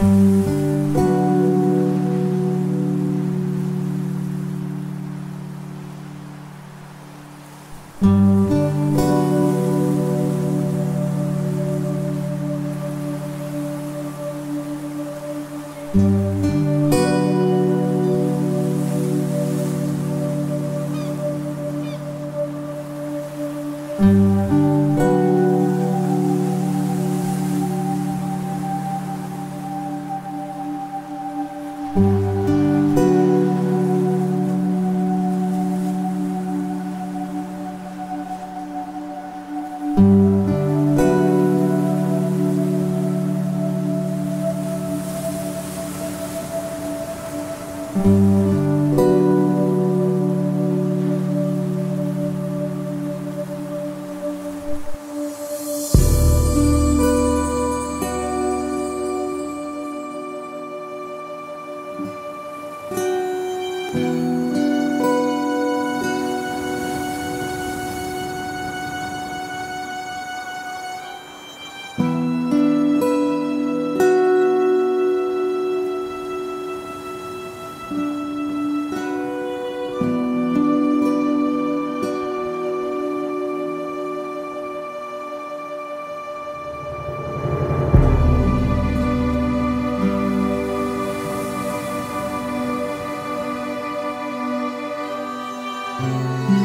Música thank mm -hmm. you Música